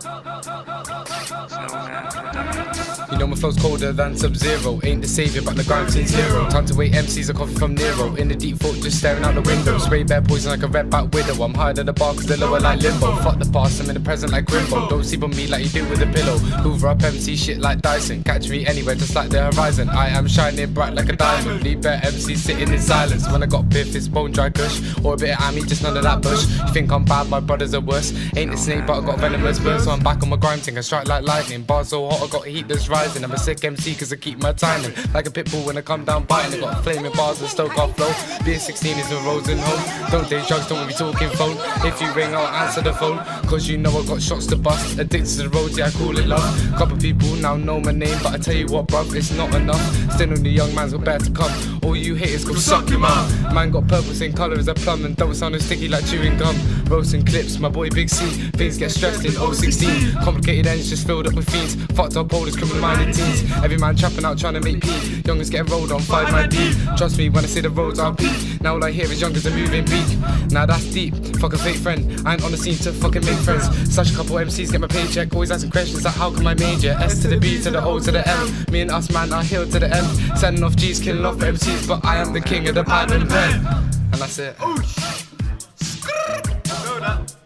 Zone dominance. You know my flow's colder than Sub-Zero. Ain't the savior but the since zero. Time to wait MCs a coffee from Nero. In the deep thought just staring out the window. Spray bear poison like a red back widow. I'm higher than the bar cause they're lower like limbo. Fuck the past, I'm in the present like Grimbo. Don't sleep on me like you do with a pillow. Hoover up MC shit like Dyson. Catch me anywhere just like the horizon. I am shining bright like a diamond. Leave bear MC sitting in silence. When I got biff it's bone dry gush. Or a bit of Ami just none of that bush. You think I'm bad my brothers are worse. Ain't the snake but I got venomous burst So I'm back on my grime thing I strike like lightning. Bars so hot I got heat that's I'm a sick MC cause I keep my timing. Like a pit bull when I come down biting. I got flaming bars and stoke off flow. Being 16 is a and home Don't take drugs, don't be talking phone. If you ring I'll answer the phone. Cause you know I got shots to bust. Addicted to the roads, yeah I call it love. Couple people now know my name But I tell you what bruv, it's not enough. Still on the young man's got better to come All you haters go suck your mum. Man got purple same colour as a plum And don't sound as sticky like chewing gum Roasting clips, my boy Big C Things get stressed in 016 Complicated ends just filled up with fiends. Fucked up holders, criminal minded teens. Every man trapping out trying to make P Youngers getting rolled on 5 my deep. Trust me when I say the roads are peak. Now all I hear is youngers are moving peak. Now that's deep, fuck a fake friend. I ain't on the scene to fucking make friends. Such a couple MCs get my paycheck. Always asking questions like how come I major? S to the B to the O to the M. Me and us man are here to the end. Sending off G's, killing off MCs But I am the king of the pad and pen. And that's it oh, Know that.